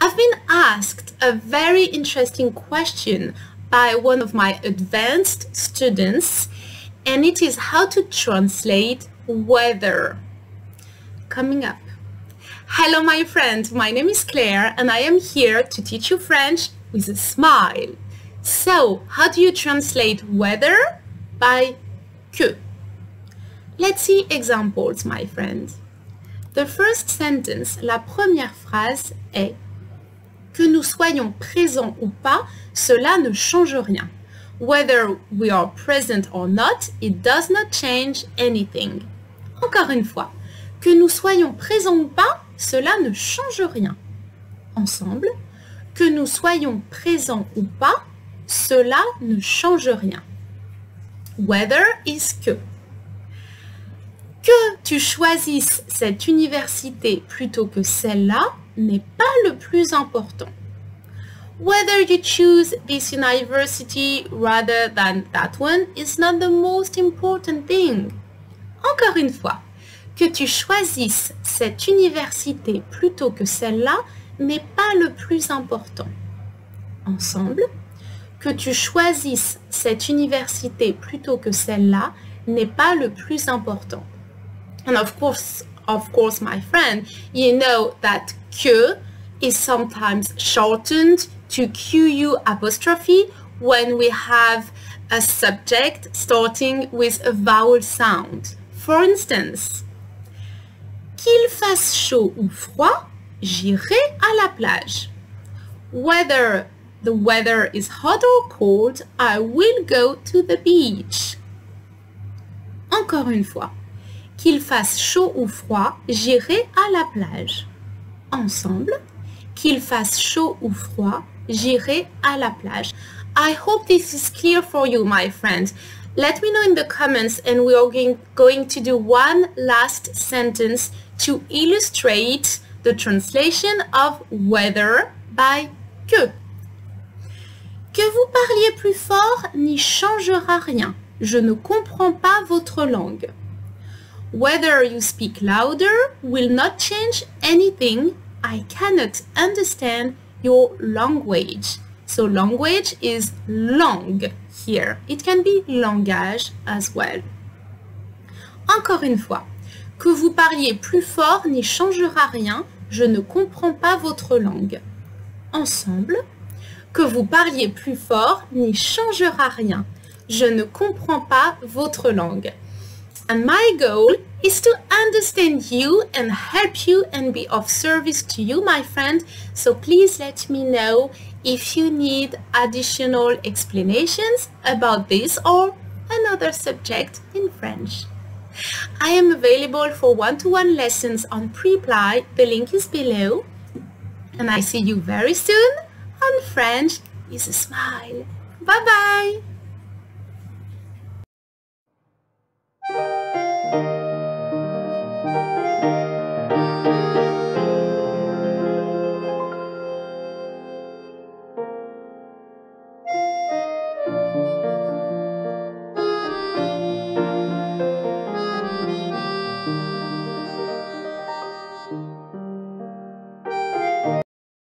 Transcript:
I've been asked a very interesting question by one of my advanced students and it is how to translate weather. Coming up. Hello my friend, my name is Claire and I am here to teach you French with a smile. So, how do you translate weather? By que. Let's see examples, my friend. The first sentence, la première phrase est Que nous soyons présents ou pas, cela ne change rien. Whether we are present or not, it does not change anything. Encore une fois, que nous soyons présents ou pas, cela ne change rien. Ensemble, que nous soyons présents ou pas, cela ne change rien. Whether is que. Que tu choisisses cette université plutôt que celle-là n'est pas le plus important. Whether you choose this university rather than that one is not the most important thing. Encore une fois, que tu choisisses cette université plutôt que celle-là n'est pas le plus important. Ensemble, que tu choisisses cette université plutôt que celle-là n'est pas le plus important. And of course, of course, my friend, you know that que is sometimes shortened to QU apostrophe when we have a subject starting with a vowel sound. For instance, qu'il fasse chaud ou froid, j'irai à la plage. Whether the weather is hot or cold, I will go to the beach. Encore une fois, qu'il fasse chaud ou froid, j'irai à la plage. Ensemble, qu'il fasse chaud ou froid, j'irai à la plage. I hope this is clear for you, my friend. Let me know in the comments and we are going to do one last sentence to illustrate the translation of weather by que. Que vous parliez plus fort n'y changera rien. Je ne comprends pas votre langue. Whether you speak louder will not change anything. I cannot understand your language. So language is long here. It can be langage as well. Encore une fois, que vous parliez plus fort n'y changera rien. Je ne comprends pas votre langue. Ensemble, que vous parliez plus fort n'y changera rien. Je ne comprends pas votre langue. And my goal is to understand you and help you and be of service to you, my friend. So please let me know if you need additional explanations about this or another subject in French. I am available for one-to-one -one lessons on Preply. The link is below. And I see you very soon on French is a smile. Bye-bye.